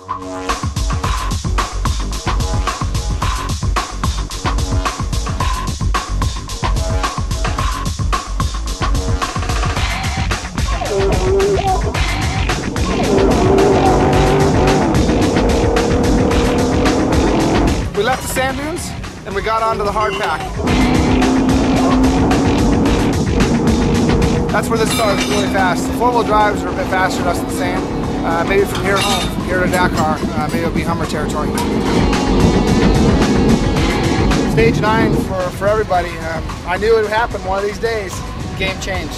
We left the sand dunes and we got onto the hard pack. That's where this car is really fast. Four-wheel drives are a bit faster than us in the sand. Uh, maybe from here home, here to Dakar, uh, maybe it'll be Hummer territory. Stage 9 for, for everybody. Um, I knew it would happen one of these days. Game changed.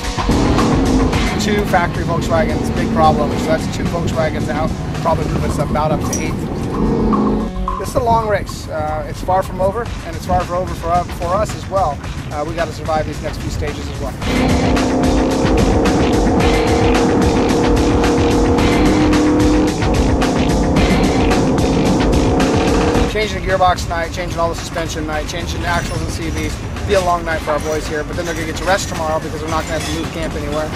Two factory Volkswagens, big problem. So that's two Volkswagens out, probably move us about up to eighth. This is a long race. Uh, it's far from over, and it's far from over for, for us as well. Uh, we got to survive these next few stages as well. Changing the gearbox tonight, changing all the suspension tonight, changing the axles and CVs. Be a long night for our boys here, but then they're going to get to rest tomorrow because they're not going to have to move camp anywhere.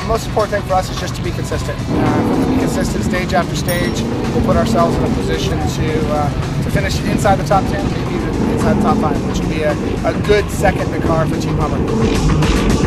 The most important thing for us is just to be consistent. Uh, be consistent stage after stage. We'll put ourselves in a position to uh, to finish inside the top 10, maybe even inside the top 5, which would be a, a good second in the car for Team Hummer.